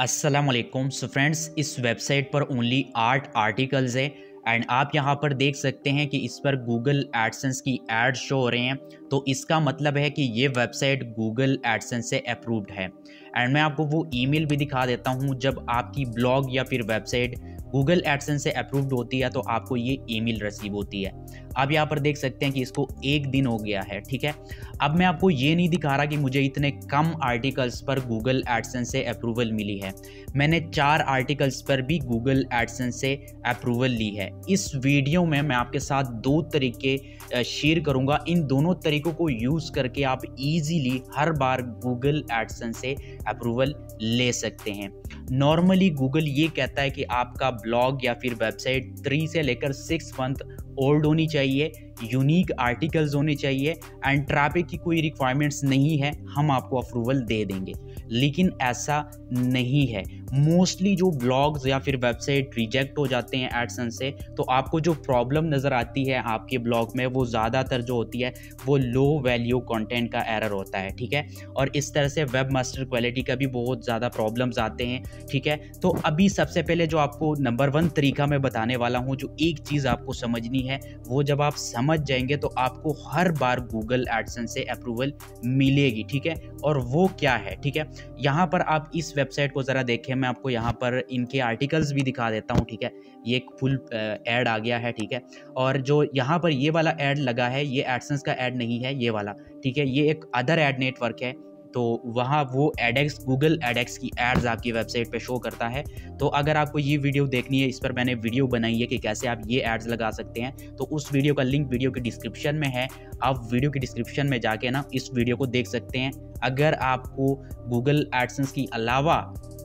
Aslam so friends इस website पर only art articles है। एंड आप यहाँ पर देख सकते हैं कि इस पर गूगल एडसेंस की एड शो हो रहे हैं। तो इसका मतलब है कि ये वेबसाइट गूगल एडसेंस से अप्रूव्ड है। एंड मैं आपको वो ईमेल भी दिखा देता हूँ, जब आपकी ब्लॉग या फिर वेबसाइट गूगल एडसेंस से अप्रूव्ड होती है तो आपको ये ईमेल रिसीव होती है। आप यहाँ पर देख सकते हैं कि इसको एक दिन हो गया है, ठीक है? अब मैं आपको ये नहीं दिखा रहा कि मुझे इतने कम आर्टिकल्स पर गूगल एडसेंस से अप्रूवल मिली है। मैंने चार आर्टिकल्स पर भी गूगल एडसेंस से अप्रूवल ली है। इस वीडियो में मैं आपके साथ दो तरीके शेयर करूँगा। इन दोनों तरीकों को यूज़ करके आप इजीली हर बार गूगल एडसन से अप्रूवल ले सकते हैं। नॉर्मली गूगल ये कहता है कि आपका ब्लॉग या फिर वेबसाइट थ्री से लेकर सिक्स मंथ ओल्ड होनी चाहिए यूनिक आर्टिकल्स होने चाहिए एंड ट्रैफ़िक की कोई रिक्वायरमेंट्स नहीं है, हम आपको अप्रूवल दे देंगे। लेकिन ऐसा नहीं है। मोस्टली जो ब्लॉग्स या फिर वेबसाइट रिजेक्ट हो जाते हैं एडसन से तो आपको जो प्रॉब्लम नज़र आती है आपके ब्लॉग में, वो ज़्यादातर जो होती है, वो लो वैल्यू कंटेंट का एरर होता है, ठीक है? और इस तरह से वेब मास्टर क्वालिटी का भी बहुत ज़्यादा प्रॉब्लम्स आते हैं, ठीक है? तो अभी सबसे पहले जो आपको नंबर वन तरीका मैं बताने वाला हूँ, जो एक चीज़ आपको समझनी है, वो जब आप समझ जाएँगे तो आपको हर बार गूगल एडसन से अप्रूवल मिलेगी, ठीक है? और वो क्या है, ठीक है? यहाँ पर आप इस वेबसाइट को ज़रा देखें मैं आपको यहाँ पर इनके आर्टिकल्स भी दिखा देता हूँ, ठीक है? ये एक फुल एड आ गया है, ठीक है? और जो यहाँ पर ये वाला एड लगा है, ये एडसेंस का एड नहीं है, ये वाला, ठीक है? ये एक अदर एड नेटवर्क है तो वहाँ वो एडेक्स गूगल एडेक्स की एड्स आपकी वेबसाइट पे शो करता है। तो अगर आपको ये वीडियो देखनी है, इस पर मैंने वीडियो बनाई है कि कैसे आप ये एड्स लगा सकते हैं तो उस वीडियो का लिंक वीडियो के डिस्क्रिप्शन में है। आप वीडियो के डिस्क्रिप्शन में जाके ना, इस वीडियो को देख सकते हैं। अगर आपको गूगल एडसेंस की अलावा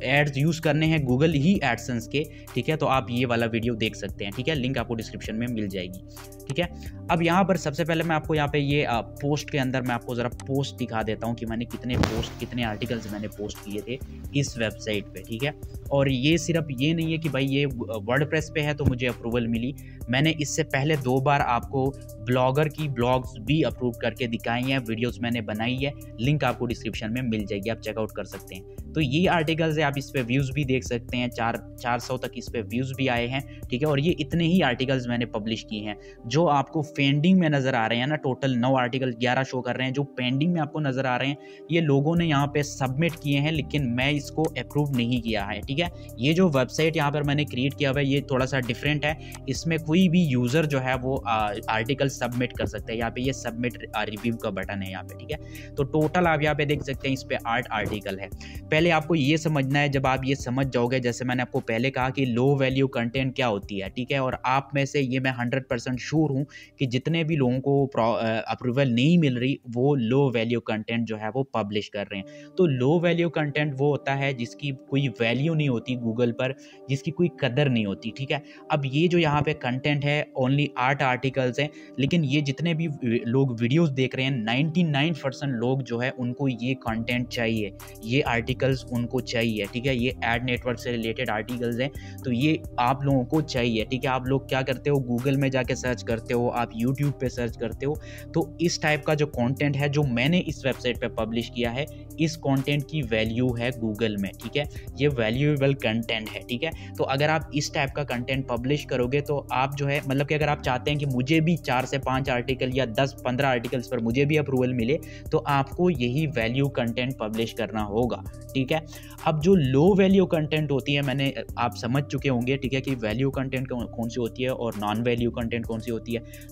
एड्स यूज़ करने हैं गूगल ही एडसेंस के, ठीक है? तो आप ये वाला वीडियो देख सकते हैं, ठीक है? लिंक आपको डिस्क्रिप्शन में मिल जाएगी। ठीक है? अब यहाँ पर सबसे पहले मैं आपको यहाँ पे ये पोस्ट के अंदर मैं आपको ज़रा पोस्ट दिखा देता हूँ कि मैंने कितने पोस्ट कितने आर्टिकल्स मैंने पोस्ट किए थे इस वेबसाइट पे, ठीक है? और ये सिर्फ़ ये नहीं है कि भाई ये वर्ड पे है तो मुझे अप्रूवल मिली। मैंने इससे पहले दो बार आपको ब्लॉगर की ब्लॉग्स भी अप्रूव करके दिखाई हैं वीडियोस मैंने बनाई है। लिंक आपको डिस्क्रिप्शन में मिल जाएगी, आप चेकआउट कर सकते हैं। तो ये आर्टिकल्स है, आप इस पर व्यूज़ भी देख सकते हैं, चार चार सौ तक इस पर व्यूज़ भी आए हैं, ठीक है? और ये इतने ही आर्टिकल्स मैंने पब्लिश किए हैं जो आपको पेंडिंग में नज़र आ रहे हैं ना टोटल नौ आर्टिकल ग्यारह शो कर रहे हैं, जो पेंडिंग में आपको नज़र आ रहे हैं, ये लोगों ने यहाँ पे सबमिट किए हैं, लेकिन मैं इसको अप्रूव नहीं किया है, ठीक है? ये जो वेबसाइट यहाँ पर मैंने क्रिएट किया हुआ है, ये थोड़ा सा डिफरेंट है। इसमें कोई भी यूज़र जो है वो आर्टिकल सबमिट कर सकते हैं। यहाँ पे ये सबमिट रिव्यू का बटन है यहाँ पे, ठीक है? तो टोटल आप यहाँ पे देख सकते हैं, इस पर आठ आर्टिकल है। पहले आपको ये समझना है, जब आप ये समझ जाओगे, जैसे मैंने आपको पहले कहा कि लो वैल्यू कंटेंट क्या होती है, ठीक है? और आप में से ये मैं हंड्रेड परसेंट श्योर हूँ कि जितने भी लोगों को अप्रूवल नहीं मिल रही, वो लो वैल्यू कंटेंट जो है वो पब्लिश कर रहे हैं। तो लो वैल्यू कंटेंट वो होता है जिसकी कोई वैल्यू नहीं होती गूगल पर, जिसकी कोई कदर नहीं होती, ठीक है? अब ये जो यहाँ पे कंटेंट है ओनली आठ आर्टिकल्स हैं, लेकिन ये जितने भी लोग वीडियोस देख रहे हैं नाइन्टी नाइन परसेंट लोग जो है उनको ये कंटेंट चाहिए, ये आर्टिकल्स उनको चाहिए, ठीक है? ये एड नेटवर्क से रिलेटेड आर्टिकल्स हैं तो ये आप लोगों को चाहिए, ठीक है? आप लोग क्या करते हो? गूगल में जाके सर्च करते हो, आप यूट्यूब पे सर्च करते हो तो इस टाइप का जो कंटेंट है, जो मैंने इस वेबसाइट पे पब्लिश किया है, इस कंटेंट की वैल्यू है गूगल में, ठीक है? ये वैल्यूएबल कंटेंट है, ठीक है? तो अगर आप इस टाइप का कंटेंट पब्लिश करोगे तो आप जो है मतलब कि अगर आप चाहते हैं कि मुझे भी चार से पाँच आर्टिकल या दस पंद्रह आर्टिकल्स पर मुझे भी अप्रूवल मिले तो आपको यही वैल्यू कंटेंट पब्लिश करना होगा, ठीक है? अब जो लो वैल्यू कंटेंट होती है, मैंने, आप समझ चुके होंगे, ठीक है, कि वैल्यू कंटेंट कौन सी होती है और नॉन वैल्यू कंटेंट कौन सी होती है।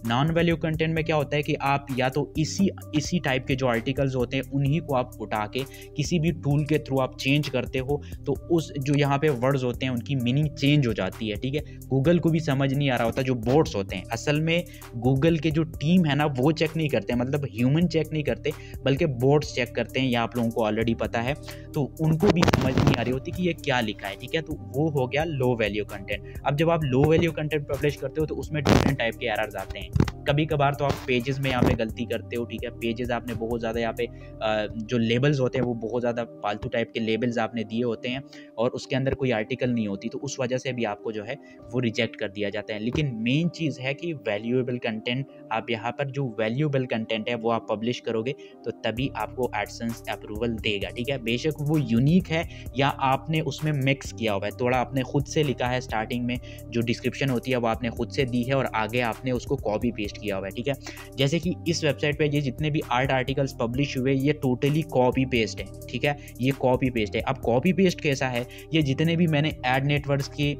नॉन वैल्यू कंटेंट में क्या होता है कि आप या तो इसी इसी टाइप के जो आर्टिकल्स होते हैं, उन्हीं को आप उठा के किसी भी टूल के थ्रू आप चेंज करते हो तो उस जो यहाँ पे वर्ड्स होते हैं, उनकी मीनिंग चेंज हो जाती है, ठीक है? गूगल को भी समझ नहीं आ रहा होता जो बोर्ड्स होते हैं। असल में गूगल के जो टीम है ना, वो चेक नहीं करते मतलब ह्यूमन चेक नहीं करते, बल्कि बोर्ड्स चेक करते हैं, ये आप लोगों को ऑलरेडी पता है। तो उनको भी समझ नहीं आ रही होती कि ये क्या लिखा है, ठीक है? तो वो हो गया लो वैल्यू कंटेंट अब जब आप लो वैल्यू कंटेंट पब्लिश करते हो तो उसमें डिफरेंट टाइप के एरर्स आते हैं। कभी कभार तो आप पेजेस में यहाँ पे गलती करते हो, ठीक है? पेजेस आपने बहुत ज़्यादा यहाँ पे जो लेबल्स होते हैं, वो बहुत ज़्यादा फालतू टाइप के लेबल्स आपने दिए होते हैं और उसके अंदर कोई आर्टिकल नहीं होती तो उस वजह से भी आपको जो है, वो रिजेक्ट कर दिया जाता है। लेकिन मेन चीज़ है कि वैल्यूएबल कंटेंट आप यहाँ पर जो वैल्यूएबल कंटेंट है, वो आप पब्लिश करोगे तो तभी आपको एडसेंस अप्रूवल देगा, ठीक है? बेशक वो यूनिक है या आपने उसमें मिक्स किया हुआ है, थोड़ा आपने खुद से लिखा है स्टार्टिंग में, जो डिस्क्रिप्शन होती है, वो आपने खुद से दी है और आगे आपने उसको कॉपी पेस्ट किया हुआ है, ठीक है? जैसे कि इस वेबसाइट पर ये जितने भी आर्ट आर्टिकल्स पब्लिश हुए, ये टोटली कॉपी पेस्ट है, ठीक है? ये कॉपी पेस्ट है। अब कॉपी पेस्ट कैसा है? ये जितने भी मैंने एड नेटवर्क की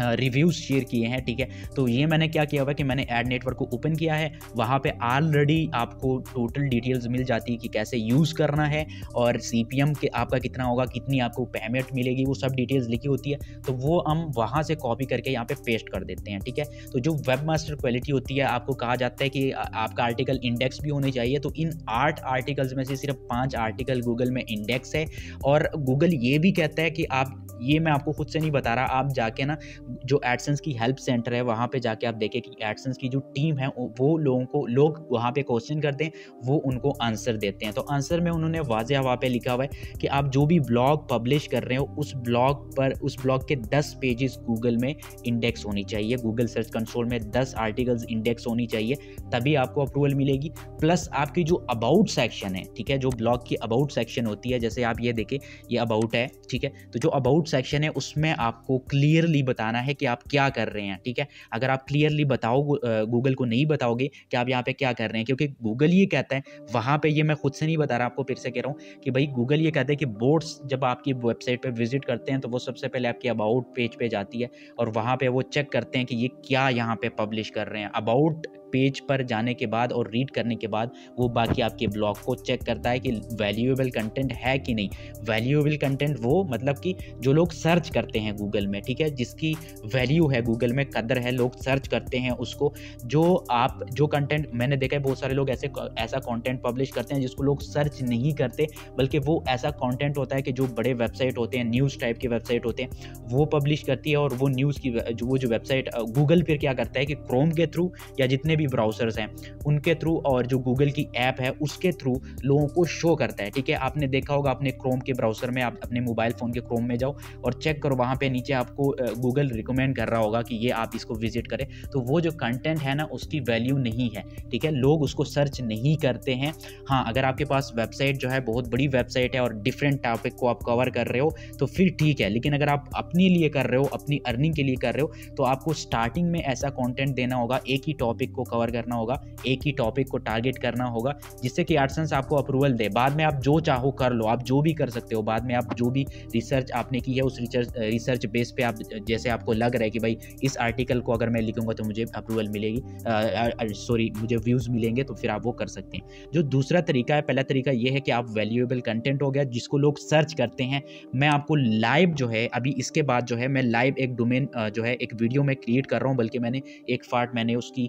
रिव्यूज़ शेयर किए हैं, ठीक है? तो ये मैंने क्या किया हुआ कि मैंने एड नेटवर्क को ओपन किया है। वहाँ पे ऑलरेडी आपको टोटल डिटेल्स मिल जाती है कि कैसे यूज़ करना है और सीपीएम के आपका कितना होगा, कितनी आपको पेमेंट मिलेगी, वो सब डिटेल्स लिखी होती है। तो वो हम वहाँ से कॉपी करके यहाँ पे पेस्ट कर देते हैं, ठीक है? तो जो वेब मास्टर क्वालिटी होती है, आपको कहा जाता है कि आपका आर्टिकल इंडेक्स भी होने चाहिए। तो इन आठ आर्टिकल्स में से सिर्फ़ पाँच आर्टिकल गूगल में इंडेक्स है और गूगल ये भी कहता है कि आप, ये मैं आपको खुद से नहीं बता रहा, आप जाके ना जो एडसेंस की हेल्प सेंटर है, वहाँ पे जाके आप देखें कि एडसेंस की जो टीम है, वो लोगों को, लोग वहाँ पे क्वेश्चन करते हैं, वो उनको आंसर देते हैं। तो आंसर में उन्होंने वाजह वहाँ पे लिखा हुआ है कि आप जो भी ब्लॉग पब्लिश कर रहे हो, उस ब्लॉग पर, उस ब्लॉग के दस पेजेस गूगल में इंडेक्स होनी चाहिए। गूगल सर्च कंसोल में दस आर्टिकल्स इंडेक्स होनी चाहिए, तभी आपको अप्रूवल मिलेगी। प्लस आपकी जो अबाउट सेक्शन है, ठीक है, जो ब्लॉग की अबाउट सेक्शन होती है, जैसे आप ये देखें, ये अबाउट है, ठीक है तो जो अबाउट सेक्शन है, उसमें आपको क्लियरली बताना है कि आप क्या कर रहे हैं, ठीक है? अगर आप क्लियरली बताओ गूगल को नहीं बताओगे कि आप यहाँ पे क्या कर रहे हैं, क्योंकि गूगल ये कहता है, वहाँ पे ये मैं खुद से नहीं बता रहा, आपको फिर से कह रहा हूँ कि भाई गूगल ये कहता है कि बोर्ड्स जब आपकी वेबसाइट पर विज़िट करते हैं तो वो सबसे पहले आपकी अबाउट पेज पे जाती है और वहाँ पर वो चेक करते हैं कि ये क्या यहाँ पर पब्लिश कर रहे हैं। अबाउट पेज पर जाने के बाद और रीड करने के बाद वो बाकी आपके ब्लॉग को चेक करता है कि वैल्यूएबल कंटेंट है कि नहीं। वैल्यूएबल कंटेंट वो मतलब कि जो लोग सर्च करते हैं गूगल में, ठीक है? जिसकी वैल्यू है गूगल में, कदर है, लोग सर्च करते हैं उसको। जो आप, जो कंटेंट मैंने देखा है, बहुत सारे लोग ऐसे ऐसा कंटेंट पब्लिश करते हैं जिसको लोग सर्च नहीं करते, बल्कि वो ऐसा कंटेंट होता है कि जो बड़े वेबसाइट होते हैं न्यूज़ टाइप के वेबसाइट होते हैं, वो पब्लिश करती है और वो न्यूज़ की, वो जो वेबसाइट गूगल फिर क्या करता है कि क्रोम के थ्रू या जितने भी ब्राउज़र्स हैं, उनके थ्रू और जो गूगल की ऐप है, उसके थ्रू लोगों को शो करता है, ठीक है? आपने देखा होगा, अपने क्रोम के ब्राउज़र में आप अपने मोबाइल फ़ोन के क्रोम में जाओ और चेक करो, वहाँ पे नीचे आपको गूगल रिकमेंड कर रहा होगा कि ये आप इसको विज़िट करें। तो वो जो कंटेंट है ना, उसकी वैल्यू नहीं है, ठीक है? लोग उसको सर्च नहीं करते हैं। हाँ अगर आपके पास वेबसाइट जो है, बहुत बड़ी वेबसाइट है और डिफरेंट टॉपिक को आप कवर कर रहे हो तो फिर ठीक है। लेकिन अगर आप अपने लिए कर रहे हो, अपनी अर्निंग के लिए कर रहे हो तो आपको स्टार्टिंग में ऐसा कंटेंट देना होगा, एक ही टॉपिक को कवर करना होगा, एक ही टॉपिक को टारगेट करना होगा, जिससे कि एडसेंस आपको अप्रूवल दे। बाद में आप जो चाहो कर लो, आप जो भी कर सकते हो। बाद में आप जो भी रिसर्च आपने की है, उस रिसर्च रिसर्च बेस पे आप, जैसे आपको लग रहा है कि भाई, इस आर्टिकल को अगर मैं लिखूँगा तो मुझे अप्रूवल मिलेगी सॉरी मुझे व्यूज़ मिलेंगे तो फिर आप वो कर सकते हैं। जो दूसरा तरीका है, पहला तरीका ये है कि आप वैल्यूएबल कंटेंट हो गया, जिसको लोग सर्च करते हैं। मैं आपको लाइव जो है, अभी इसके बाद जो है, मैं लाइव एक डोमेन जो है, एक वीडियो में क्रिएट कर रहा हूँ, बल्कि मैंने एक पार्ट मैंने उसकी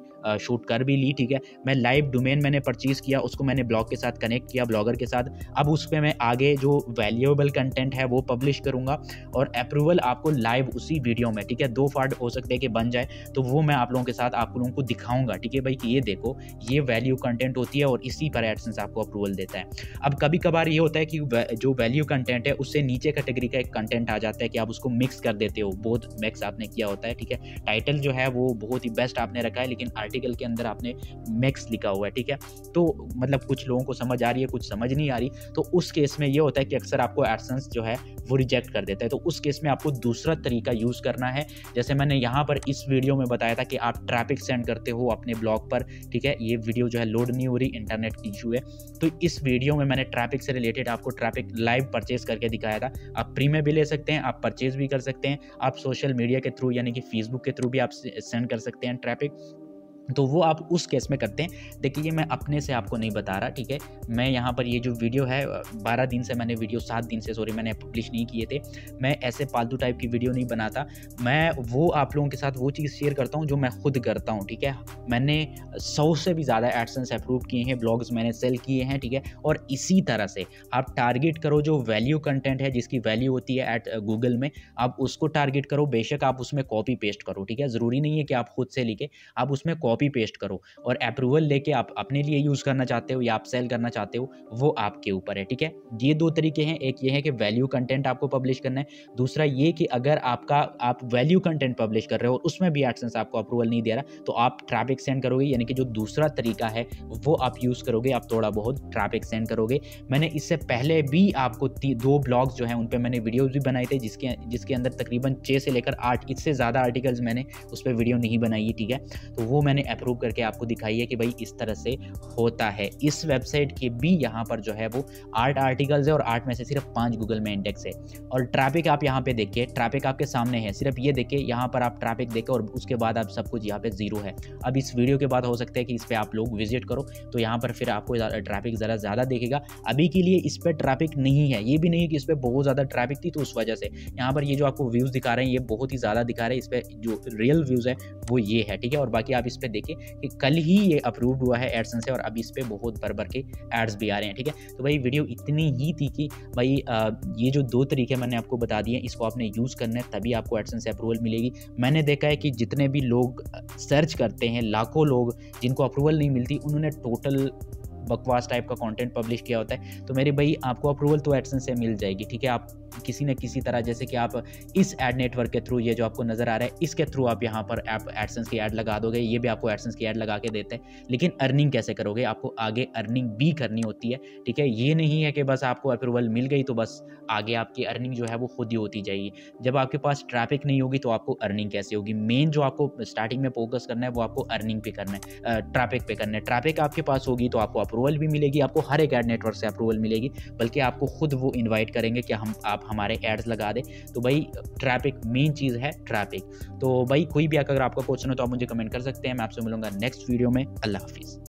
शूट कर भी ली, ठीक है? मैं लाइव डोमेन मैंने परचेज़ किया, उसको मैंने ब्लॉग के साथ कनेक्ट किया ब्लॉगर के साथ। अब उस पर मैं आगे जो वैल्यूएबल कंटेंट है, वो पब्लिश करूँगा और अप्रूवल आपको लाइव उसी वीडियो में, ठीक है? दो पार्ट हो सकते हैं कि बन जाए तो वो मैं आप लोगों के साथ आप लोगों को दिखाऊँगा, ठीक है भाई? कि ये देखो, ये वैल्यू कंटेंट होती है और इसी पर एडसेंस आपको अप्रूवल देता है। अब कभी कभार ये होता है कि जो वैल्यू कंटेंट है, उससे नीचे कैटेगरी का एक कंटेंट आ जाता है कि आप उसको मिक्स कर देते हो। बहुत मैक्स आपने किया होता है, ठीक है? टाइटल जो है, वो बहुत ही बेस्ट आपने रखा है, लेकिन आर्टिकल के अंदर आपने मैक्स लिखा हुआ है, ठीक है? तो मतलब कुछ लोगों को समझ आ रही है, कुछ समझ नहीं आ रही। तो उस केस में ये होता है कि अक्सर आपको एडसेंस जो है, वो रिजेक्ट कर देता है। तो उस केस में आपको दूसरा तरीका यूज़ करना है। जैसे मैंने यहाँ पर इस वीडियो में बताया था कि आप ट्रैफ़िक सेंड करते हो अपने ब्लॉग पर, ठीक है? ये वीडियो जो है लोड नहीं हो रही इंटरनेट की इशू है। तो इस वीडियो में मैंने ट्रैफ़िक से रिलेटेड आपको ट्रैफ़िक लाइव परचेज करके दिखाया था। आप प्री में भी ले सकते हैं, आप परचेज भी कर सकते हैं। आप सोशल मीडिया के थ्रू यानी कि फेसबुक के थ्रू भी आप सेंड कर सकते हैं ट्रैफ़िक तो वो आप उस केस में करते हैं। देखिए मैं अपने से आपको नहीं बता रहा, ठीक है? मैं यहाँ पर ये जो वीडियो है, बारह दिन से मैंने वीडियो सात दिन से सॉरी मैंने पब्लिश नहीं किए थे। मैं ऐसे पालतू टाइप की वीडियो नहीं बनाता। मैं वो आप लोगों के साथ वो चीज़ शेयर करता हूँ, जो मैं खुद करता हूँ, ठीक है? मैंने सौ से भी ज़्यादा एडसेंस अप्रूव किए हैं ब्लॉग्स मैंने सेल किए हैं, ठीक है? और इसी तरह से आप टारगेट करो जो वैल्यू कंटेंट है, जिसकी वैल्यू होती है एट गूगल में, आप उसको टारगेट करो। बेशक आप उसमें कॉपी पेस्ट करो, ठीक है? ज़रूरी नहीं है कि आप खुद से लिखे। आप उसमें कॉपी पेस्ट करो और अप्रूवल लेके आप अपने लिए यूज़ करना चाहते हो या आप सेल करना चाहते हो, वो आपके ऊपर है, ठीक है? ये दो तरीके हैं, एक ये है कि वैल्यू कंटेंट आपको पब्लिश करना है, दूसरा ये कि अगर आपका, आप वैल्यू कंटेंट पब्लिश कर रहे हो और उसमें भी एडसेंस आपको अप्रूवल नहीं दे रहा तो आप ट्रैफ़िक सेंड करोगे, यानी कि जो दूसरा तरीका है, वो आप यूज़ करोगे, आप थोड़ा बहुत ट्रैफ़िक सेंड करोगे। मैंने इससे पहले भी आपको दो ब्लॉग्स जो हैं, उन पर मैंने वीडियोज़ भी बनाए थे, जिसके जिसके अंदर तकरीबन छः से लेकर आठ, इससे ज़्यादा आर्टिकल्स मैंने उस पर वीडियो नहीं बनाई, ठीक है? तो वो मैंने अप्रूव करके आपको दिखाई है कि भाई इस तरह से होता है। इस वेबसाइट के भी यहाँ पर जो है वो आठ आर्टिकल्स है और आठ में से सिर्फ़ पाँच गूगल में इंडेक्स है। और ट्रैफ़िक आप यहाँ पे देखिए ट्रैफ़िक आपके सामने है। सिर्फ़ ये देखिए, यहाँ पर आप ट्रैफ़िक देखें और उसके बाद आप सब कुछ यहाँ पे ज़ीरो है। अब इस वीडियो के बाद हो सकता है कि इस पर आप लोग विज़िट करो तो यहाँ पर फिर आपको ट्रैफ़िक ज़रा ज़्यादा देखेगा। अभी के लिए इस पर ट्रैफ़िक नहीं है। ये भी नहीं कि इस पर बहुत ज़्यादा ट्रैफ़िक थी तो उस वजह से यहाँ पर ये जो आपको व्यूज़ दिखा रहे हैं, ये बहुत ही ज़्यादा दिखा रहे हैं। इस पर जो रियल व्यूज़ है, वो ये है, ठीक है? और बाकी आप इस पर देखें कि कल ही ये अप्रूव हुआ है एडसन से और अब इस पर बहुत भर भर के एड्स भी आ रहे हैं, ठीक है? तो भाई वीडियो इतनी ही थी कि भाई ये जो दो तरीके मैंने आपको बता दिए इसको आपने यूज़ करना है तभी आपको एडसन से अप्रूवल मिलेगी। मैंने देखा है कि जितने भी लोग सर्च करते हैं, लाखों लोग जिनको अप्रूवल नहीं मिलती, उन्होंने टोटल बकवास टाइप का कंटेंट पब्लिश किया होता है। तो मेरे भाई, आपको अप्रूवल तो एडसन से मिल जाएगी, ठीक है? आप किसी न किसी तरह, जैसे कि आप इस एड नेटवर्क के थ्रू ये जो आपको नज़र आ रहा है, इसके थ्रू आप यहाँ पर आप एडसेंस की ऐड लगा दोगे, ये भी आपको एडसेंस की ऐड लगा के देते हैं। लेकिन अर्निंग कैसे करोगे? आपको आगे अर्निंग भी करनी होती है, ठीक है? ये नहीं है कि बस आपको अप्रूवल मिल गई तो बस आगे आपकी अर्निंग जो है वो खुद ही होती जाएगी। जब आपके पास ट्रैफ़िक नहीं होगी तो आपको अर्निंग कैसे होगी? मेन जो आपको स्टार्टिंग में फोकस करना है, वो आपको अर्निंग पे करना है ट्रैफ़िक पे करना है। ट्रैफ़िक आपके पास होगी तो आपको अप्रूवल भी मिलेगी, आपको हर एक एड नेटवर्क से अप्रूवल मिलेगी, बल्कि आपको खुद वो इन्वाइट करेंगे कि हम आप हमारे एड्स लगा दें। तो भाई ट्रैफ़िक मेन चीज़ है ट्रैफ़िक तो भाई, कोई भी अगर आपका क्वेश्चन हो तो आप मुझे कमेंट कर सकते हैं। मैं आपसे मिलूँगा नेक्स्ट वीडियो में। अल्लाह हाफिज़।